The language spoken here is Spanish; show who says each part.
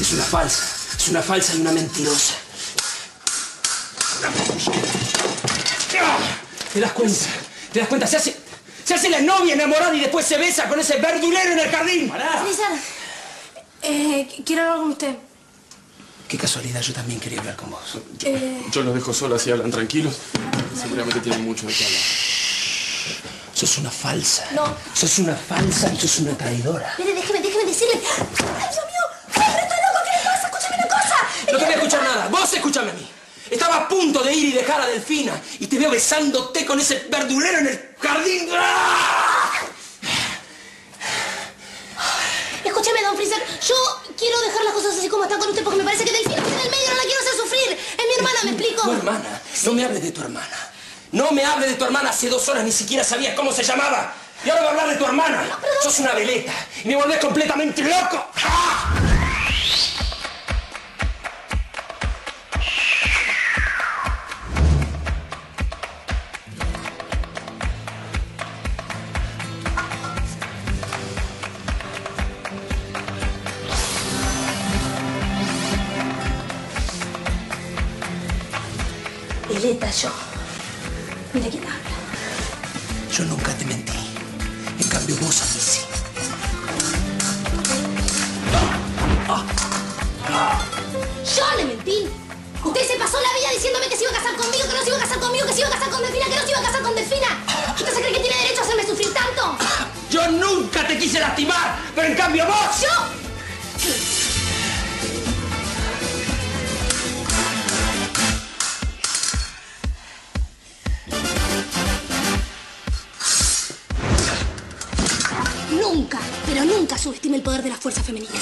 Speaker 1: Es una falsa. Es una falsa y una mentirosa. ¿Te das cuenta? ¿Te das cuenta? Se hace, se hace la novia enamorada y después se besa con ese verdulero en el jardín.
Speaker 2: César, eh, quiero hablar con usted.
Speaker 1: Qué casualidad, yo también quería hablar con vos.
Speaker 2: Eh,
Speaker 3: Yo los dejo solos y hablan tranquilos. Seguramente tienen mucho de qué hablar.
Speaker 1: Sos una falsa.
Speaker 2: No.
Speaker 1: Sos una falsa y sos una traidora.
Speaker 2: mire, déjeme, déjeme decirle. Escúchame
Speaker 1: a mí. Estaba a punto de ir y dejar a Delfina y te veo besándote con ese verdulero en el jardín. ¡Ah!
Speaker 2: Escúchame, don Freezer. Yo quiero dejar las cosas así como están con usted porque me parece que Delfina está en el medio. No la quiero hacer sufrir. Es mi hermana, ¿me explico?
Speaker 1: Tu hermana. No me hables de tu hermana. No me hables de tu hermana. Hace dos horas ni siquiera sabías cómo se llamaba. Y ahora voy a hablar de tu hermana. Sos una veleta y me volvés completamente loco. ¡Ah!
Speaker 2: Yo. Mira quién habla.
Speaker 1: Yo nunca te mentí. En cambio, vos a mí sí.
Speaker 2: ¿Yo le mentí? Usted se pasó la vida diciéndome que se iba a casar conmigo, que no se iba a casar conmigo, que se iba a casar con Delfina, que no se iba a casar con Delfina. ¿Usted se cree que tiene derecho a hacerme sufrir tanto?
Speaker 1: Yo nunca te quise lastimar, pero en cambio vos.
Speaker 2: ¡Yo! Nunca, pero nunca subestime el poder de la fuerza femenina.